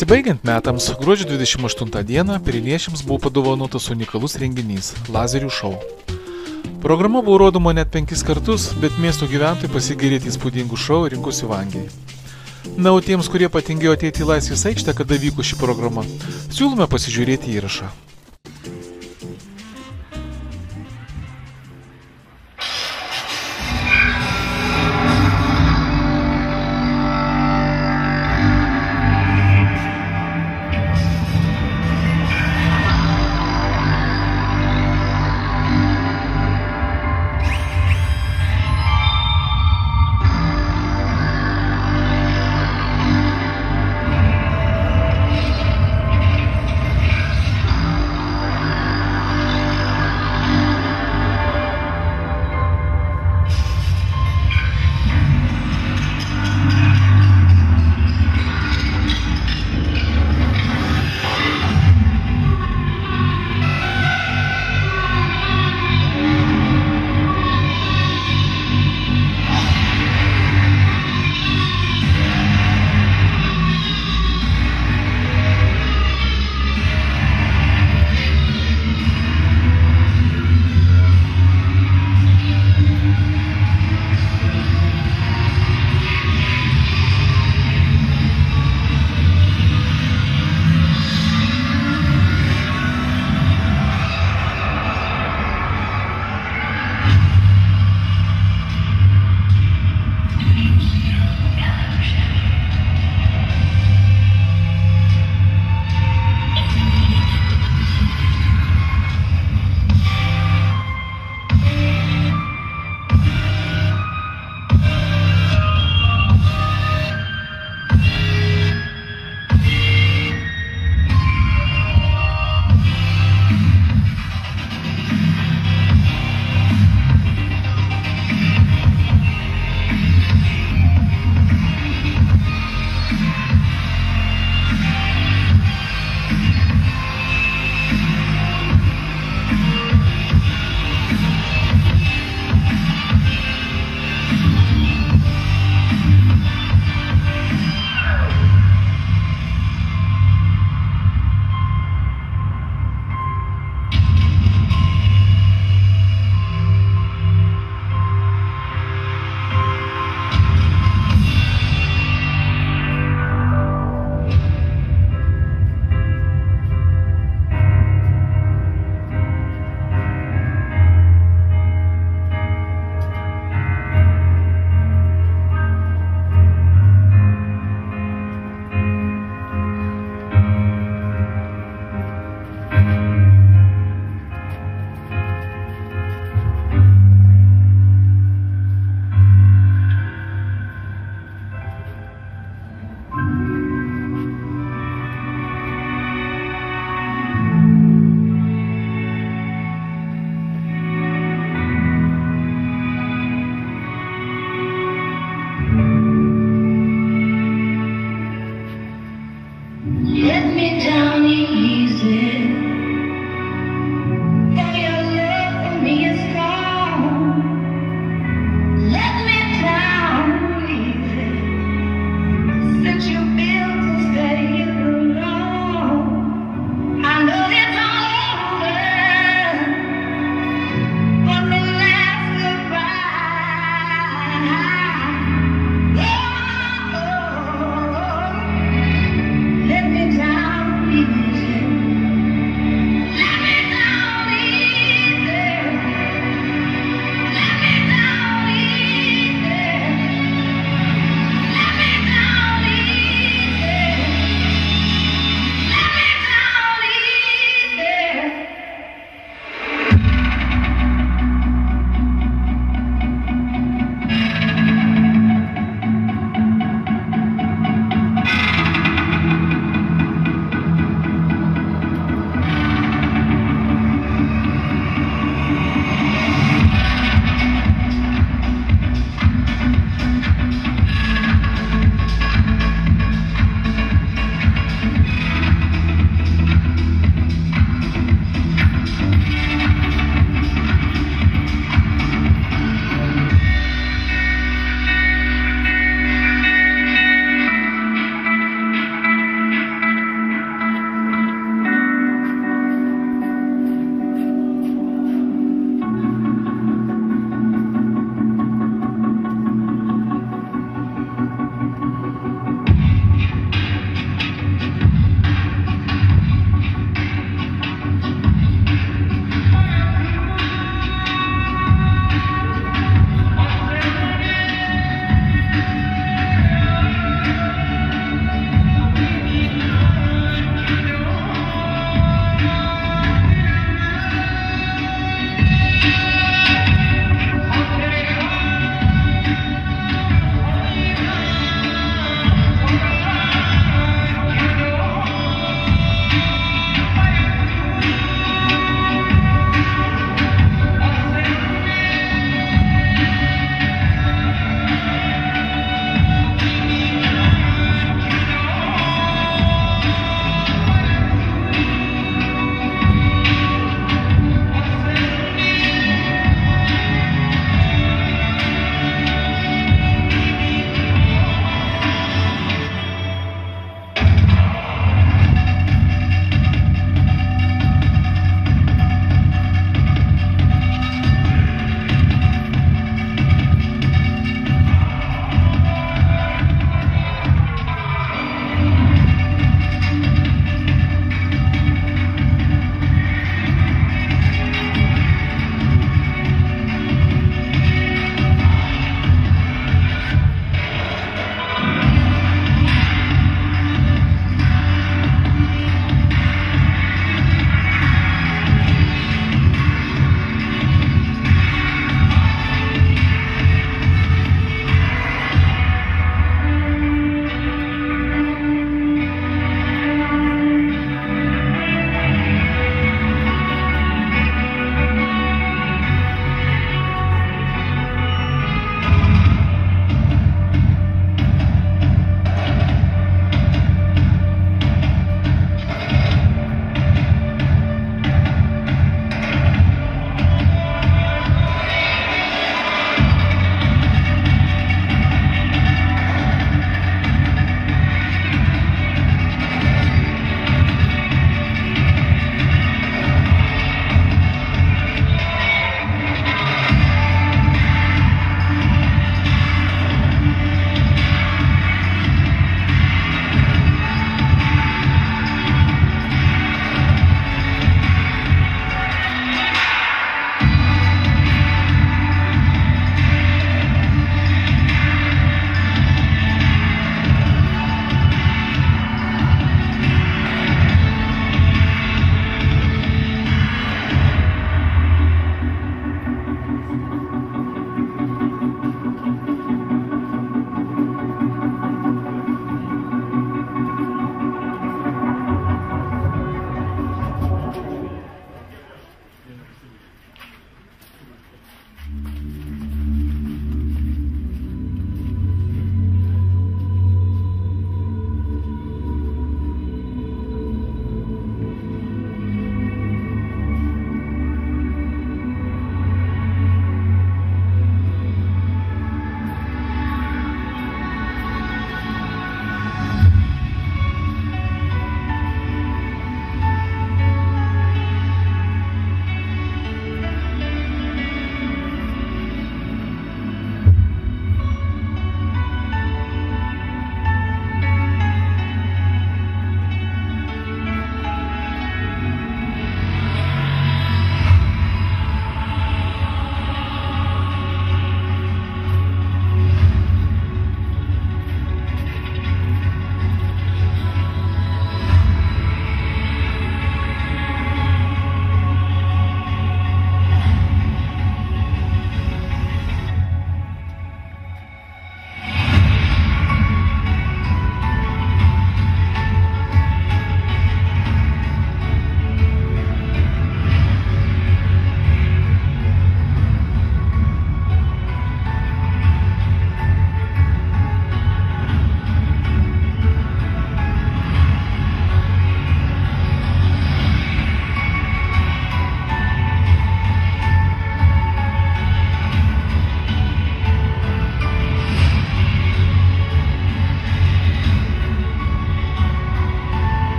Besibaigiant metams, gruodžio 28 dieną Piriniečiams buvo padovanotas unikalus renginys - lazerių šou. Programa buvo rodoma net penkis kartus, bet miesto gyventojai pasigėrėti įspūdingų šou rinkosi vangiai. Na, o tiems, kurie patingėjo ateiti į Laisvės aikštę, kada vyko ši programa, siūlome pasižiūrėti įrašą.